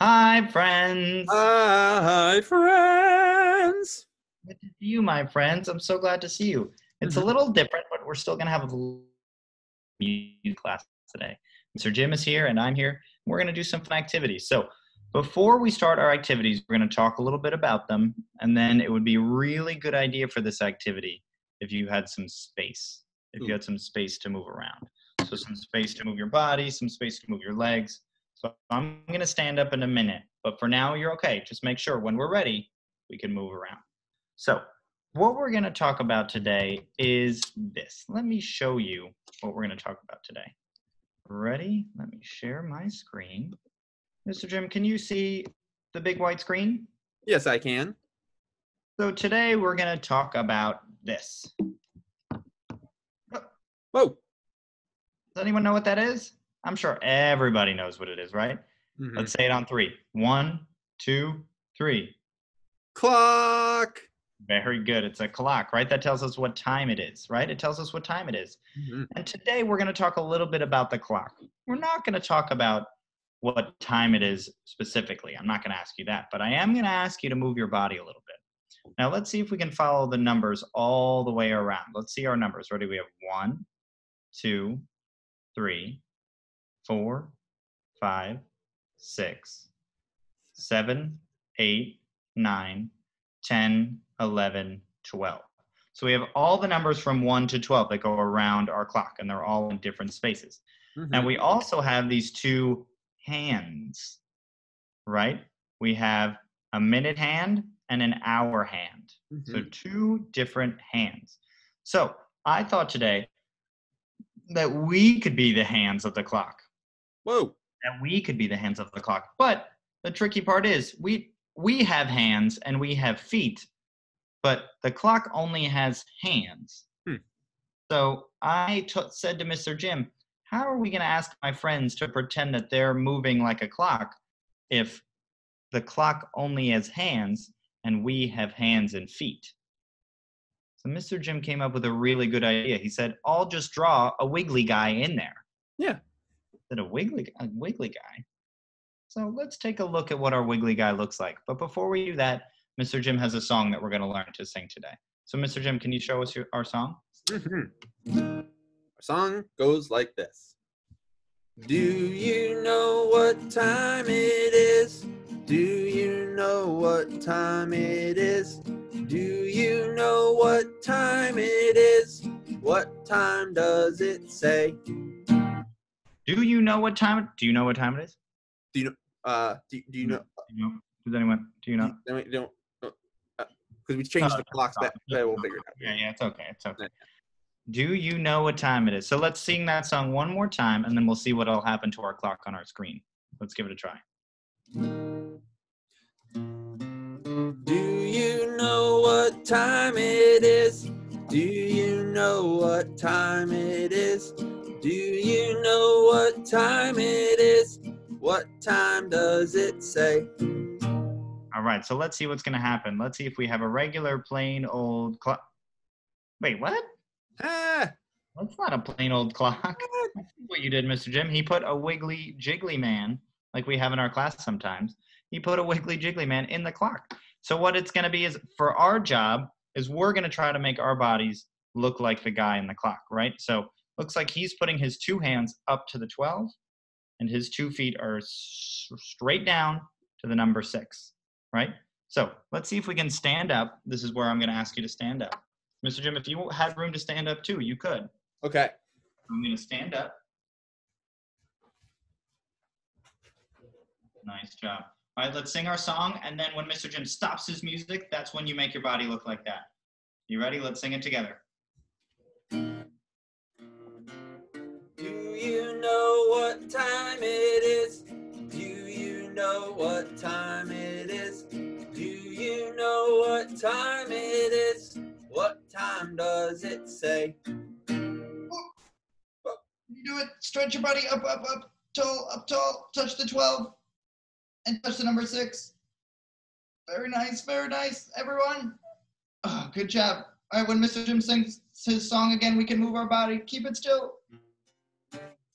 Hi, friends. Hi, friends. Good to see you, my friends. I'm so glad to see you. It's a Mhm. little different, but we're still going to have a music class today. Mr. Jim is here, and I'm here. We're going to do some fun activities. So, before we start our activities, we're going to talk a little bit about them, and then it would be a really good idea for this activity if you had some space. If you had some space to move around. So, some space to move your body, some space to move your legs. So, I'm going to stand up in a minute, but for now, you're okay. Just make sure when we're ready, we can move around. So, what we're going to talk about today is this. Let me show you what we're going to talk about today. Ready? Let me share my screen. Mr. Jim, can you see the big white screen? Yes, I can. So, today we're going to talk about this. Whoa. Does anyone know what that is? I'm sure everybody knows what it is, right? Mhm. Let's say it on three. One, two, three. Clock. Very good. It's a clock, right? That tells us what time it is, right? It tells us what time it is. Mhm. And today we're going to talk a little bit about the clock. We're not going to talk about what time it is specifically. I'm not going to ask you that, but I am going to ask you to move your body a little bit. Now let's see if we can follow the numbers all the way around. Let's see our numbers. Ready? We have one, two, three, four, five, six, seven, eight, nine, 10, 11, 12. So we have all the numbers from 1 to 12 that go around our clock, and they're all in different spaces. And Mhm. we also have these two hands, right? We have a minute hand and an hour hand. So Mhm. two different hands. So I thought today that we could be the hands of the clock Whoa. that we could be the hands of the clock. But the tricky part is we we have hands and we have feet, but the clock only has hands. Hmm. So I t- said to Mr. Jim, "How are we going to ask my friends to pretend that they're moving like a clock if the clock only has hands and we have hands and feet?" So Mr. Jim came up with a really good idea. He said, "I'll just draw a wiggly guy in there." Yeah. That a wiggly a wiggly guy. So let's take a look at what our wiggly guy looks like. But before we do that, Mr. Jim has a song that we're going to learn to sing today. So Mr. Jim, can you show us your, our song? Mhm. Our song goes like this. Do you know what time it is? Do you know what time it is? Do you know what time it is? What time does it say? Do you know what time? Do you know what time it is? Do you know? Uh, do, do you hmm. know? Do you know? Does anyone? Do you know? Do you don't uh, uh, because we oh, changed the clocks back. But we'll figure it out. Yeah, yeah, it's okay. It's okay. Yeah. Do you know what time it is? So let's sing that song one more time, and then we'll see what'll happen to our clock on our screen. Let's give it a try. Do you know what time it is? Do you know what time it is? Do you know what time it is? What time does it say? All right, so let's see what's going to happen. Let's see if we have a regular, plain old clock. Wait, what? Ah, That's not a plain old clock. What you did, Mr. Jim. He put a wiggly jiggly man, like we have in our class sometimes. He put a wiggly jiggly man in the clock. So what it's going to be is for our job is we're going to try to make our bodies look like the guy in the clock, right? So looks like he's putting his two hands up to the 12 and his two feet are straight down to the number 6, right? So, let's see if we can stand up. This is where I'm going to ask you to stand up. Mr. Jim, if you had room to stand up too, you could. okay. I'm going to stand up. Nice job. All right, let's sing our song. And then when Mr. Jim stops his music, that's when you make your body look like that. You ready? Let's sing it together. You know what time it is? Do you know what time it is? Do you know what time it is? What time does it say? You do it. Stretch your body up, up, up, tall, up, tall. Touch the 12 and touch the number 6. Very nice, very nice, everyone. Oh, good job. All right, when Mr. Jim sings his song again, we can move our body. Keep it still.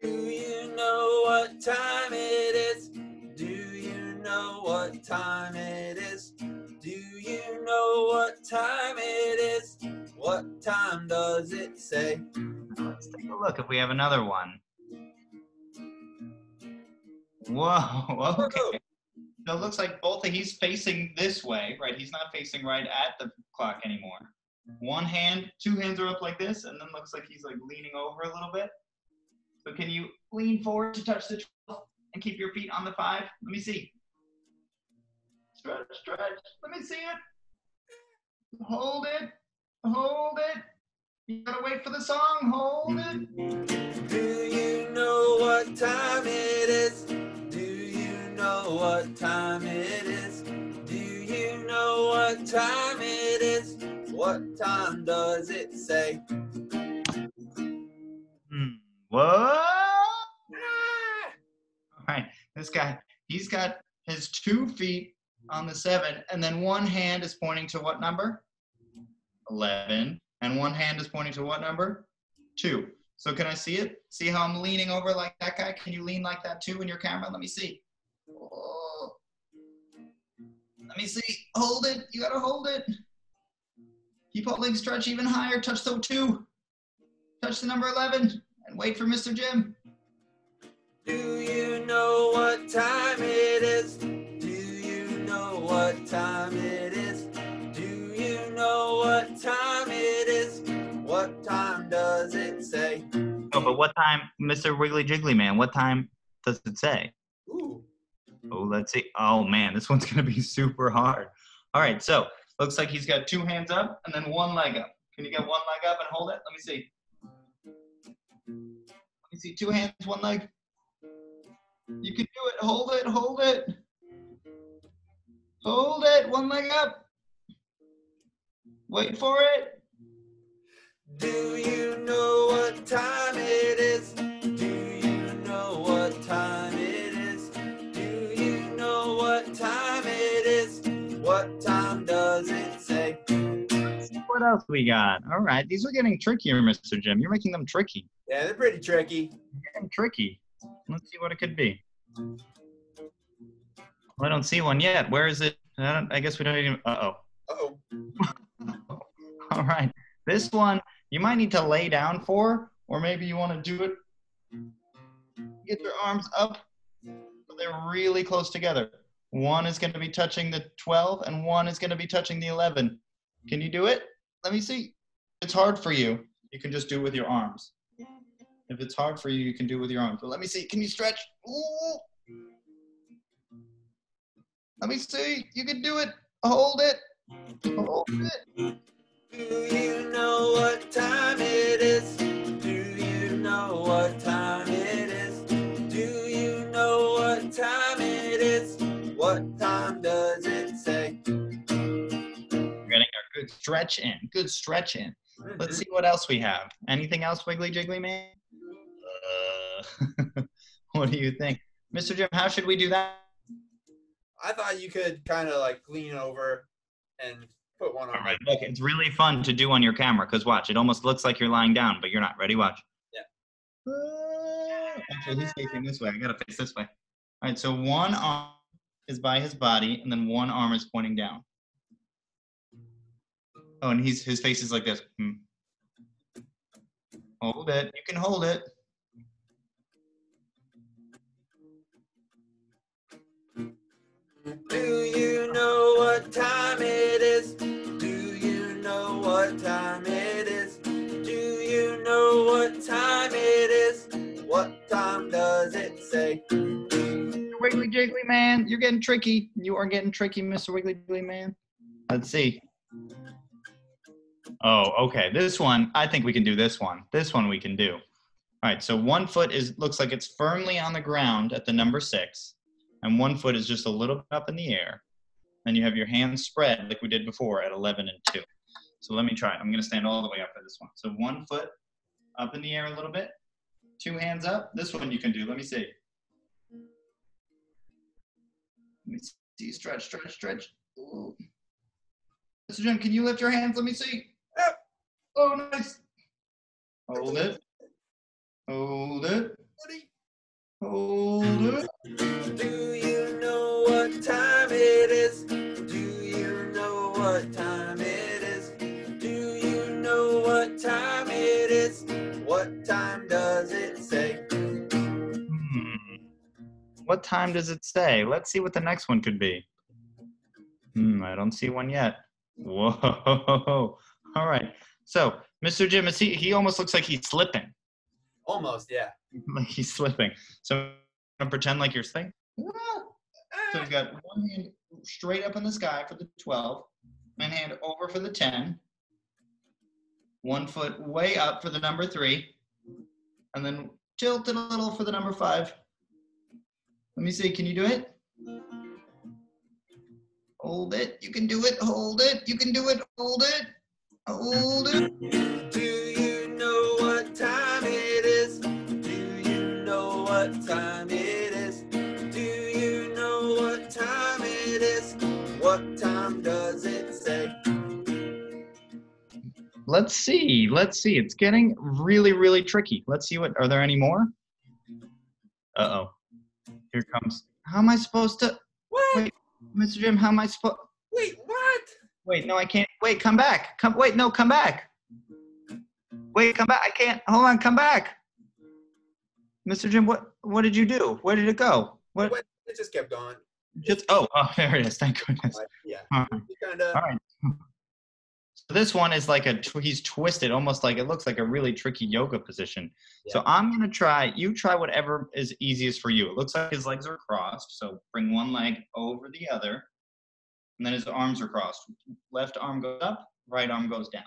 Do you know what time it is? Do you know what time it is? Do you know what time it is? What time does it say? Let's take a look if we have another one. Whoa, okay. So it looks like both of he's facing this way, right? He's not facing right at the clock anymore. One hand, two hands are up like this, and then looks like he's like leaning over a little bit. So can you lean forward to touch the 12 and keep your feet on the five? Let me see. Stretch, stretch. Let me see it. Hold it. Hold it. You gotta wait for the song. Hold it. Do you know what time it is? Do you know what time it is? Do you know what time it is? What time does it say? What? All right, this guy, he's got his two feet on the seven, and then one hand is pointing to what number? 11. And one hand is pointing to what number? Two. So can I see it? See how I'm leaning over like that guy? Can you lean like that too in your camera? Let me see. Let me see. Hold it. You gotta hold it. Keep holding. Stretch even higher. Touch the two. Touch the number 11 and wait for Mr. Jim. Do you know what time it is? Do you know what time it is? Do you know what time it is? What time does it say? Oh, but what time, Mr. Wiggly Jiggly Man? What time does it say? Ooh. Oh, let's see. Oh man, this one's gonna be super hard. All right, so looks like he's got two hands up and then one leg up. Can you get one leg up and hold it? Let me see. Me see. Two hands, one leg. You can do it. Hold it. Hold it. Hold it. One leg up. Wait for it. Do you know what time it is? Else we got? All right, these are getting trickier, Mr. Jim. You're making them tricky. Yeah, they're pretty tricky. Getting tricky. Let's see what it could be. Well, I don't see one yet. Where is it? I, don't, I guess we don't even. Uh Uh-oh. oh. All right. This one you might need to lay down for, or maybe you want to do it. Get your arms up. So they're really close together. One is going to be touching the 12, and one is going to be touching the 11. Can you do it? Let me see. It's hard for you. You can just do it with your arms. If it's hard for you, you can do it with your arms. But let me see. Can you stretch? Ooh. Let me see. You can do it. Hold it. Hold it. Do you know what time it is? Do you know what time stretch in. Good stretch in. Let's see what else we have. Anything else, Wiggly Jiggly Man? Uh, what do you think? Mr. Jim, how should we do that? I thought you could kind of like lean over and put one on. All right, look, it's really fun to do on your camera because watch, it almost looks like you're lying down, but you're not. Ready? Watch. Yeah. Uh, actually, he's facing this way. I gotta face this way. All right, so one arm is by his body, and then one arm is pointing down. Oh, and he's his face is like this. Hmm. Hold it. You can hold it. Do you know what time it is? Do you know what time it is? Do you know what time it is? What time does it say? Wiggly Jiggly Man, you're getting tricky. You are getting tricky, Mr. Wiggly Jiggly Man. Let's see. Oh, okay. This one, I think we can do this one. This one we can do. All right, so one foot is looks like it's firmly on the ground at the number six, and one foot is just a little bit up in the air. And you have your hands spread like we did before at 11 and 2. So let me try it. I'm going to stand all the way up for this one. So one foot up in the air a little bit, two hands up. This one you can do. Let me see. Let me see. Stretch, stretch, stretch. Ooh. Mr. Jim, can you lift your hands? Let me see. Oh, nice. Hold it. Hold it. Hold it. Do you know what time it is? Do you know what time it is? Do you know what time it is? What time does it say? Hmm. What time does it say? Let's see what the next one could be. Hmm, I don't see one yet. Whoa. All right. So, Mr. Jim, is he, he almost looks like he's slipping. Almost, yeah. Like he's slipping. So, I'm gonna pretend like you're slipping. So you've got one hand straight up in the sky for the 12, one hand over for the 10, one foot way up for the number three, and then tilted a little for the number five. Let me see, can you do it? Hold it, you can do it, hold it, you can do it, hold it, hold it. Do you know what time it is? Do you know what time it is? Do you know what time it is? What time does it say? Let's see, let's see. It's getting really, really tricky. Let's see what, are there any more? Uh oh. Here comes. How am I supposed to? What? Wait. Mr. Jim, how am I supposed? Wait, no, I can't. Wait, come back. Come. Wait, no, come back. Wait, come back. I can't. Hold on, come back. Mr. Jim, what what did you do? Where did it go? What? It just kept going. Just oh, oh, there it is. Thank goodness. Yeah. All right. Kind of. All right. So this one is like a he's twisted, almost like it looks like a really tricky yoga position. So I'm gonna try. You try whatever is easiest for you. It looks like his legs are crossed. So bring one leg over the other, and then his arms are crossed. Left arm goes up, right arm goes down.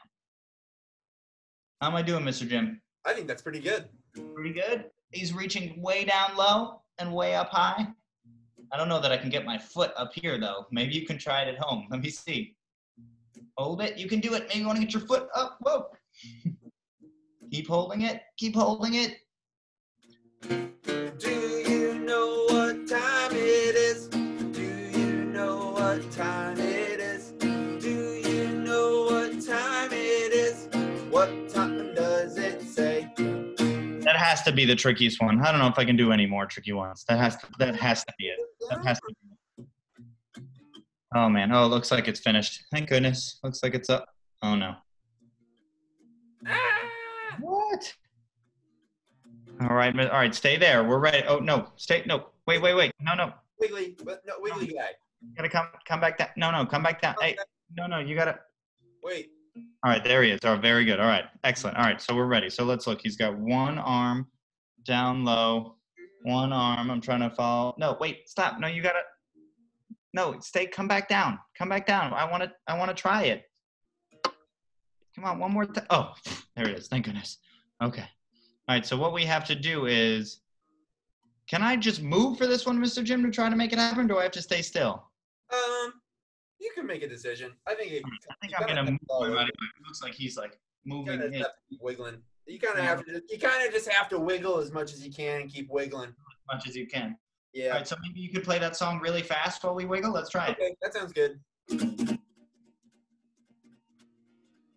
How am I doing, Mr. Jim? I think that's pretty good. Pretty good. He's reaching way down low and way up high. I don't know that I can get my foot up here though. Maybe you can try it at home. Let me see. Hold it. You can do it. Maybe you want to get your foot up. Whoa. Keep holding it. Keep holding it. Has to be the trickiest one. I don't know if I can do any more tricky ones. That has to. That has to be it. That has to be it. Oh man. Oh, it looks like it's finished. Thank goodness. Looks like it's up. Oh no. Ah! What? All right. All right. Stay there. We're ready. Oh no. Stay. No. Wait. Wait. Wait. No. No. Wiggly, but no, wiggly guy. gotta come come back down. No, no, come back down. Hey, no, no, you gotta. Wait. All right, there he is. All right, very good. All right, excellent. All right, so we're ready. So let's look. He's got one arm down low, one arm. I'm trying to follow. No, wait, stop. No, you gotta. No, stay. Come back down. Come back down. I want to. I want to try it. Come on, one more. Oh, there it is. Thank goodness. Okay. All right. So what we have to do is, can I just move for this one, Mr. Jim, to try to make it happen? Do I have to stay still? Um, you can make a decision. I think it, I think I'm gonna move my body. it. Looks like he's like moving. kind of it have to keep wiggling. You kind of have to. You kind of just have to wiggle as much as you can and keep wiggling. as much as you can. Yeah. right, so maybe you could play that song really fast while we wiggle. Let's try it. That sounds good.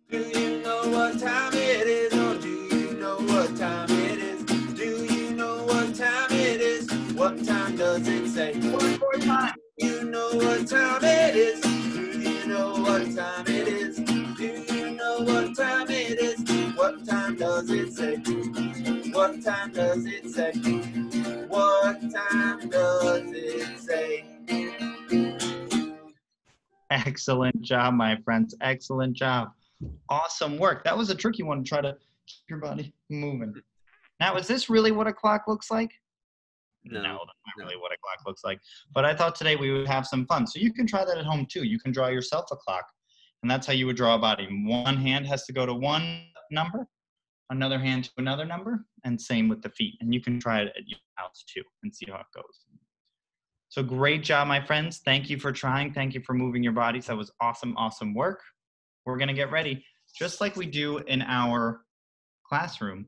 Do you know what time it is? Or do you know what time it is? Do you know what time it is? What time does it say? One more time. You know what time it is? Know what time it is? Do you know what time it is? What time does it say? What time does it say? What time does it say? Excellent job, my friends. Excellent job. Awesome work. That was a tricky one to try to keep your body moving. Now, is this really what a clock looks like? No. that's not No. really what a clock looks like. But I thought today we would have some fun. So you can try that at home too. You can draw yourself a clock, and that's how you would draw a body. One hand has to go to one number, another hand to another number, and same with the feet. And you can try it at your house too and see how it goes. So great job, my friends. Thank you for trying. Thank you for moving your bodies. That was awesome, awesome work. We're going to get ready, just like we do in our classroom.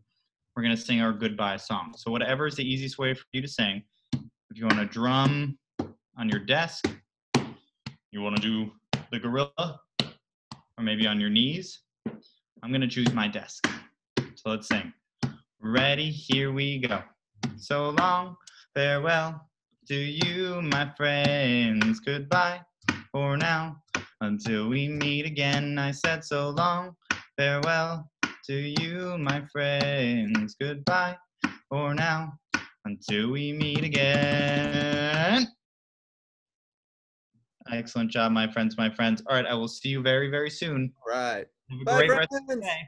We're going to sing our goodbye song. So, whatever is the easiest way for you to sing, if you want to drum on your desk, you want to do the gorilla, or maybe on your knees, I'm going to choose my desk. So, let's sing. Ready, here we go. So long, farewell to you, my friends. Goodbye for now. Until we meet again, I said so long. Farewell to you, my friends. Goodbye for now. Until we meet again. Excellent job, my friends, my friends. All right, I will see you very, very soon. All right. Have a Bye, great rest of the friends. day.